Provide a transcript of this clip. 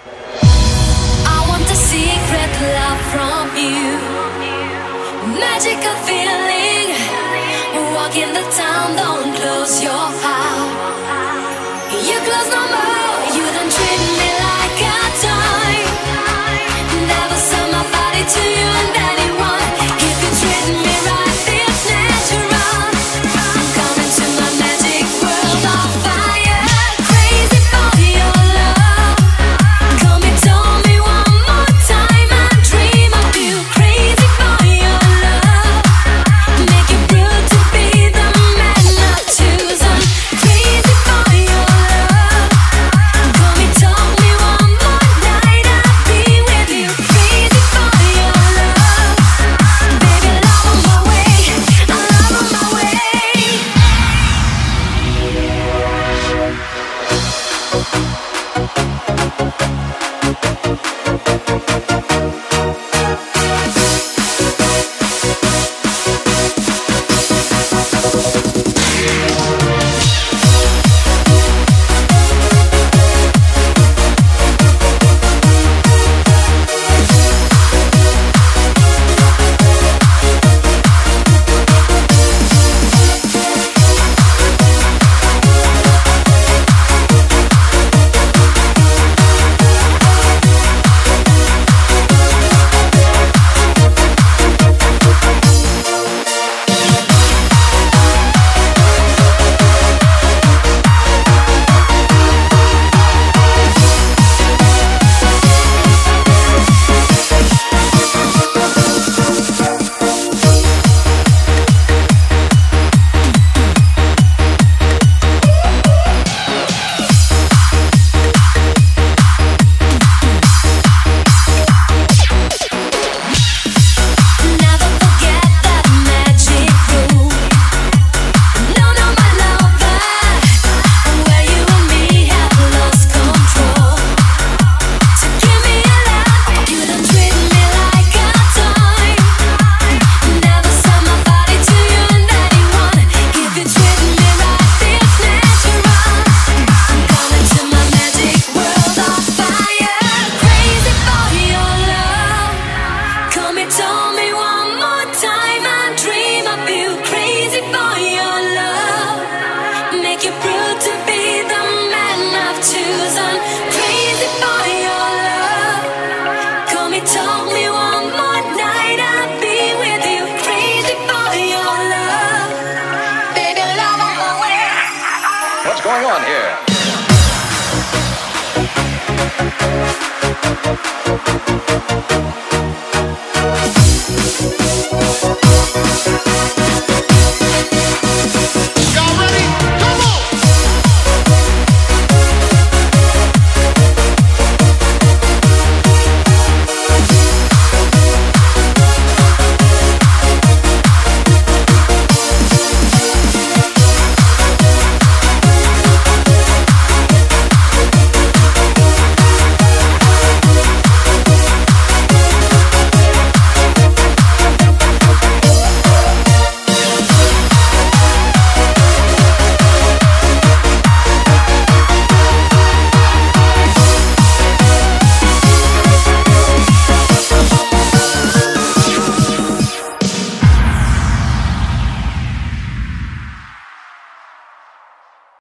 I want a secret love from you. Magical feeling. Walk in the town, don't close your Thank going on here?